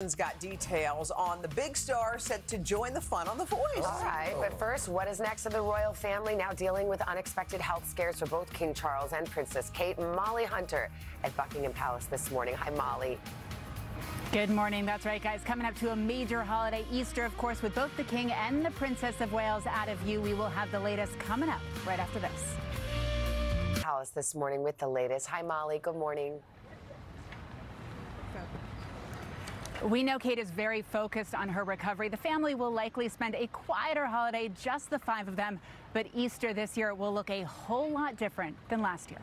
has got details on the big star set to join the fun on The Voice. All right, but oh. first, what is next of the royal family now dealing with unexpected health scares for both King Charles and Princess Kate? Molly Hunter at Buckingham Palace this morning. Hi, Molly. Good morning. That's right, guys. Coming up to a major holiday, Easter, of course, with both the King and the Princess of Wales out of view. We will have the latest coming up right after this. Palace this morning with the latest. Hi, Molly. Good morning. We know Kate is very focused on her recovery. The family will likely spend a quieter holiday, just the five of them. But Easter this year will look a whole lot different than last year.